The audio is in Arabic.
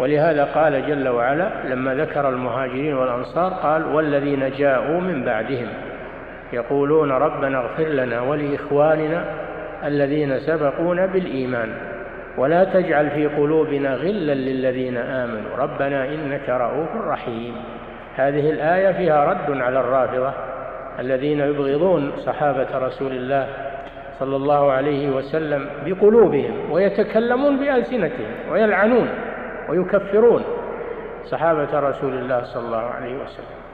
ولهذا قال جل وعلا لما ذكر المهاجرين والأنصار قال والذين جاءوا من بعدهم يقولون ربنا اغفر لنا ولإخواننا الذين سبقونا بالإيمان ولا تجعل في قلوبنا غلا للذين آمنوا ربنا إنك رؤوف رحيم. هذه الآية فيها رد على الرافضة الذين يبغضون صحابة رسول الله صلى الله عليه وسلم بقلوبهم ويتكلمون بألسنتهم ويلعنون ويكفرون. صحابة رسول الله صلى الله عليه وسلم.